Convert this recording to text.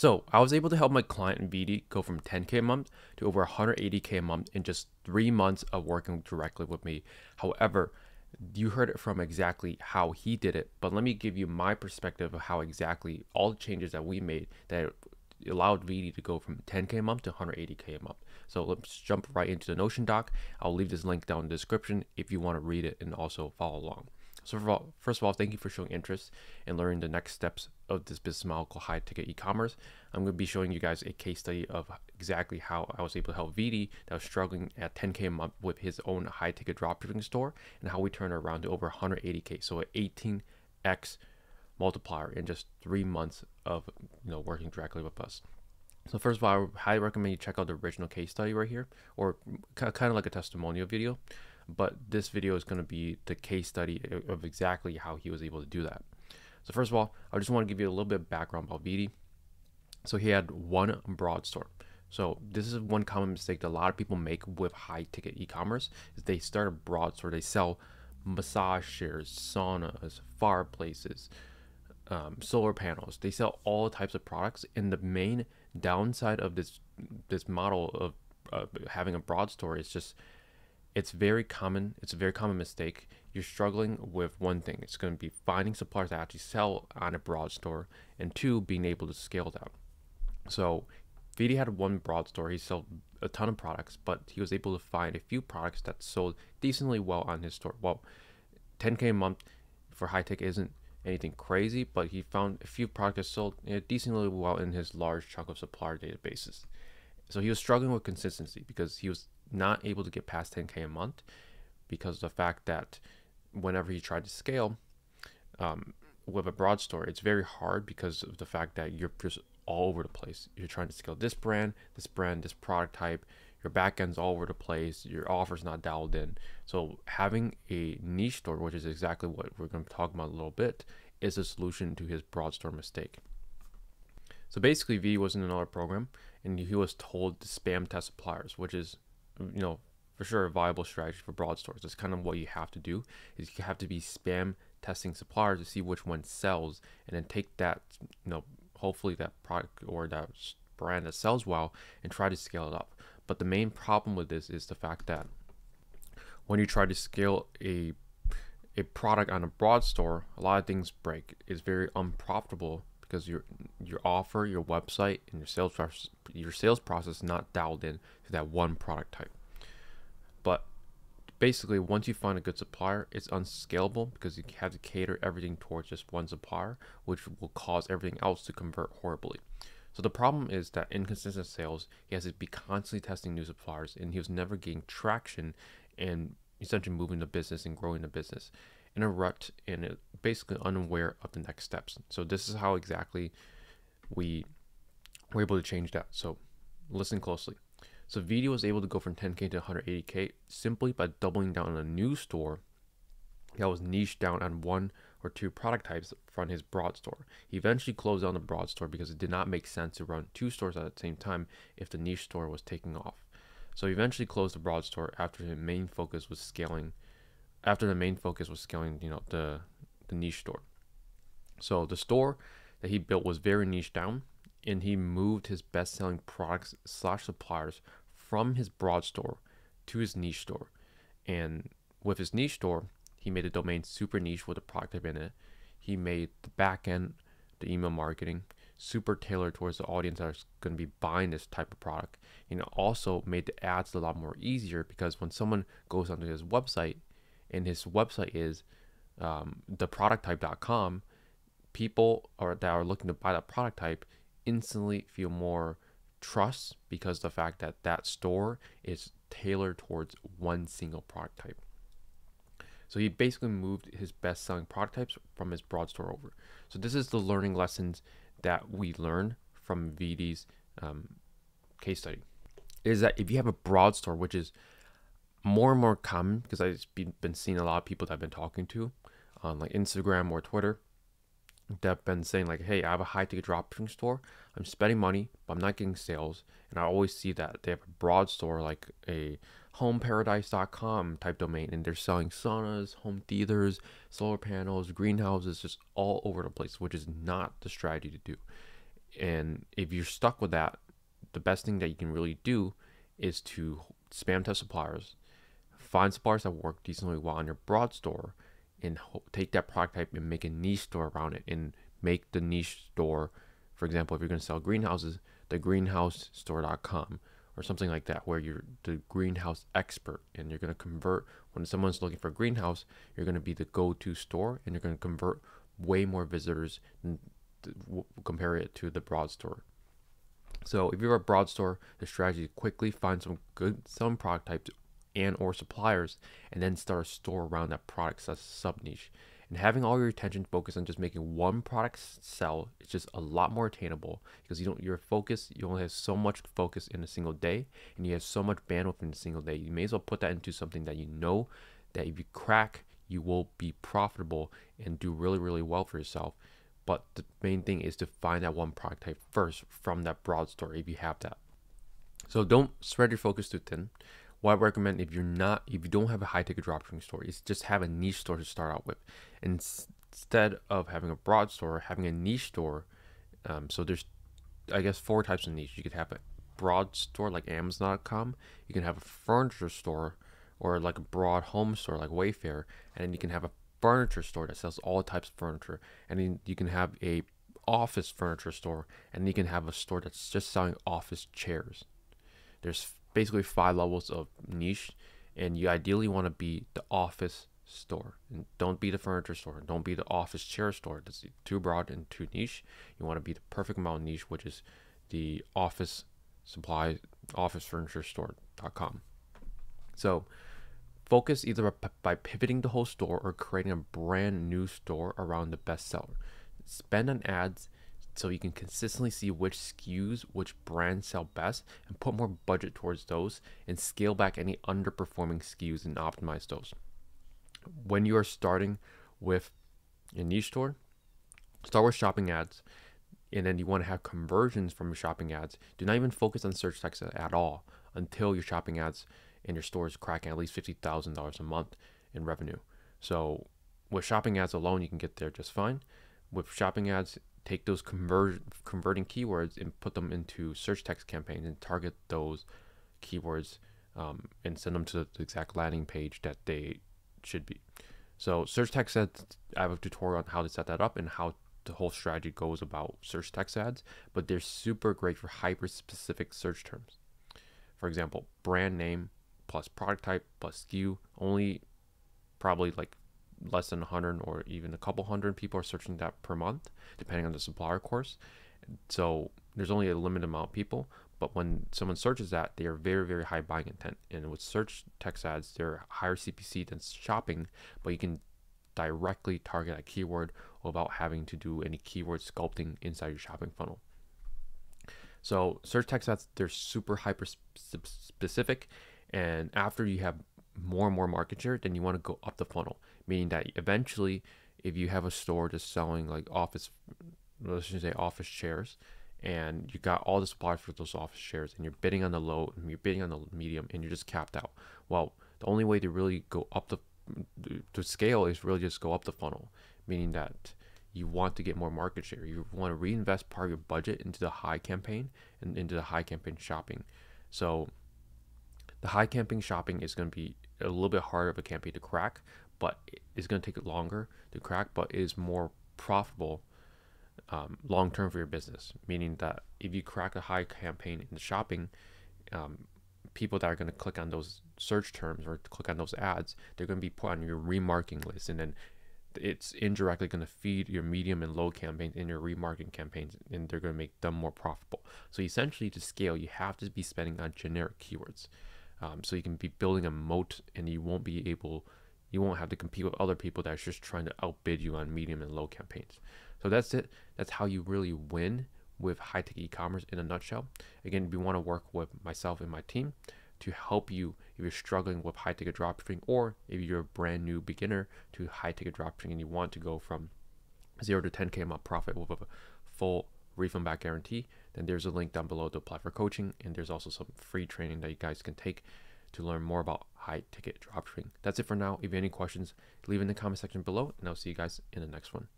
So I was able to help my client Veeti go from 10k a month to over 180k a month in just three months of working directly with me. However, you heard it from exactly how he did it, but let me give you my perspective of how exactly all the changes that we made that allowed Veeti to go from 10k a month to 180k a month. So let's jump right into the Notion doc. I'll leave this link down in the description if you want to read it and also follow along. So first of all, thank you for showing interest in learning the next steps of this business model called high ticket e-commerce. I'm going to be showing you guys a case study of exactly how I was able to help Veeti that was struggling at 10k a month with his own high ticket dropshipping store and how we turned around to over 180k, so an 18x multiplier in just three months of you know working directly with us. So first of all, I highly recommend you check out the original case study right here, or kind of like a testimonial video but this video is going to be the case study of exactly how he was able to do that. So first of all, I just want to give you a little bit of background about Veeti. So he had one broad store. So this is one common mistake that a lot of people make with high ticket e-commerce is they start a broad store. They sell massage chairs, saunas, fireplaces, um, solar panels. They sell all types of products. And the main downside of this this model of uh, having a broad store is just it's very common. It's a very common mistake. You're struggling with one thing. It's going to be finding suppliers that actually sell on a broad store, and two, being able to scale that. So, Veeti had one broad store. He sold a ton of products, but he was able to find a few products that sold decently well on his store. Well, 10k a month for high tech isn't anything crazy, but he found a few products that sold eh, decently well in his large chunk of supplier databases. So he was struggling with consistency because he was not able to get past 10k a month because of the fact that whenever he tried to scale um, with a broad store, it's very hard because of the fact that you're just all over the place. You're trying to scale this brand, this brand, this product type. Your backend's all over the place. Your offer's not dialed in. So having a niche store, which is exactly what we're going to talk about a little bit, is a solution to his broad store mistake. So basically, V was in another program, and he was told to spam test suppliers, which is you know, for sure a viable strategy for broad stores. That's kind of what you have to do is you have to be spam testing suppliers to see which one sells and then take that, you know, hopefully that product or that brand that sells well and try to scale it up. But the main problem with this is the fact that when you try to scale a a product on a broad store, a lot of things break. It's very unprofitable because your your offer, your website, and your sales process, your sales process not dialed in to that one product type. Basically, once you find a good supplier, it's unscalable because you have to cater everything towards just one supplier, which will cause everything else to convert horribly. So the problem is that inconsistent sales, he has to be constantly testing new suppliers, and he was never getting traction and essentially moving the business and growing the business in a rut and basically unaware of the next steps. So this is how exactly we were able to change that. So listen closely. So Veeti was able to go from 10K to 180K simply by doubling down on a new store that was niched down on one or two product types from his broad store. He eventually closed down the broad store because it did not make sense to run two stores at the same time if the niche store was taking off. So he eventually closed the broad store after his main focus was scaling after the main focus was scaling, you know, the the niche store. So the store that he built was very niche down, and he moved his best-selling products slash suppliers from his broad store to his niche store. And with his niche store, he made the domain super niche with a product type in it. He made the back end, the email marketing, super tailored towards the audience that is going to be buying this type of product. And also made the ads a lot more easier because when someone goes onto his website, and his website is um, theproducttype.com, people are, that are looking to buy that product type instantly feel more trust because the fact that that store is tailored towards one single product type. So he basically moved his best selling product types from his broad store over. So this is the learning lessons that we learn from Veeti's um, case study. Is that if you have a broad store, which is more and more common because I've been seeing a lot of people that I've been talking to on like Instagram or Twitter that have been saying like, "Hey, I have a high ticket dropshipping store. I'm spending money, but I'm not getting sales." And I always see that they have a broad store like a homeparadise.com type domain, and they're selling saunas, home theaters, solar panels, greenhouses, just all over the place, which is not the strategy to do. And if you're stuck with that, the best thing that you can really do is to spam test suppliers, find suppliers that work decently well on your broad store, and take that product type and make a niche store around it and make the niche store, for example, if you're going to sell greenhouses, the greenhousestore.com or something like that, where you're the greenhouse expert and you're going to convert when someone's looking for a greenhouse, you're going to be the go to store and you're going to convert way more visitors than compare it to the broad store. So if you're a broad store, the strategy is quickly find some good some product types and or suppliers and then start a store around that product as a sub niche. And having all your attention focused on just making one product sell is just a lot more attainable because you don't your focus you only have so much focus in a single day and you have so much bandwidth in a single day. You may as well put that into something that you know that if you crack you will be profitable and do really really well for yourself but the main thing is to find that one product type first from that broad store if you have that so don't spread your focus too thin what I recommend if you're not if you don't have a high ticket dropshipping store is just have a niche store to start out with. Instead of having a broad store having a niche store um, so there's I guess four types of niche you could have a broad store like Amazon.com you can have a furniture store or like a broad home store like Wayfair, and then you can have a furniture store that sells all types of furniture, and then you can have a office furniture store, and you can have a store that's just selling office chairs. There's basically five levels of niche, and you ideally want to be the office store. And don't be the furniture store. Don't be the office chair store. That's too broad and too niche. You want to be the perfect amount niche, which is the office supply office furniture store.com. So Focus either by pivoting the whole store or creating a brand new store around the bestseller. Spend on ads so you can consistently see which SKUs, which brands sell best, and put more budget towards those and scale back any underperforming SKUs and optimize those. When you are starting with a niche store, start with shopping ads and then you want to have conversions from your shopping ads. Do not even focus on search text at all until your shopping ads and your store is cracking at least $50,000 a month in revenue. So with shopping ads alone, you can get there just fine. With shopping ads, take those convert, converting keywords and put them into search text campaigns and target those keywords um, and send them to the exact landing page that they should be. So search text ads, I have a tutorial on how to set that up and how the whole strategy goes about search text ads, but they're super great for hyper specific search terms. For example, brand name, plus product type plus SKU. Only probably like less than 100 or even a couple hundred people are searching that per month, depending on the supplier course. So there's only a limited amount of people, but when someone searches that, they are very, very high buying intent. And with search text ads, they're higher CPC than shopping, but you can directly target a keyword without having to do any keyword sculpting inside your shopping funnel. So search text ads, they're super hyper specific and after you have more and more market share, then you want to go up the funnel, meaning that eventually, if you have a store just selling like office, let's just say office chairs, and you got all the suppliers for those office chairs, and you're bidding on the low, and you're bidding on the medium, and you're just capped out. Well, the only way to really go up the to scale is really just go up the funnel, meaning that you want to get more market share. You want to reinvest part of your budget into the high campaign and into the high campaign shopping. So the high campaign shopping is going to be a little bit harder of a campaign to crack, but it's going to take it longer to crack, but is more profitable um, long term for your business. Meaning that if you crack a high campaign in the shopping, um, people that are going to click on those search terms or click on those ads, they're going to be put on your remarketing list, and then it's indirectly going to feed your medium and low campaigns in your remarketing campaigns, and they're going to make them more profitable. So essentially, to scale, you have to be spending on generic keywords. Um, so you can be building a moat and you won't be able, you won't have to compete with other people that are just trying to outbid you on medium and low campaigns. So that's it. That's how you really win with high tech e-commerce in a nutshell. Again, we want to work with myself and my team to help you if you're struggling with high ticket dropshipping or if you're a brand new beginner to high ticket dropshipping and you want to go from zero to 10k a month profit with a full refund back guarantee, then there's a link down below to apply for coaching. And there's also some free training that you guys can take to learn more about high ticket dropshipping. That's it for now. If you have any questions, leave in the comment section below, and I'll see you guys in the next one.